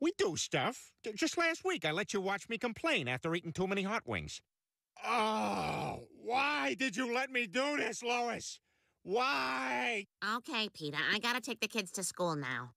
We do stuff. Just last week, I let you watch me complain after eating too many hot wings. Oh, why did you let me do this, Lois? Why? Okay, Peter, I gotta take the kids to school now.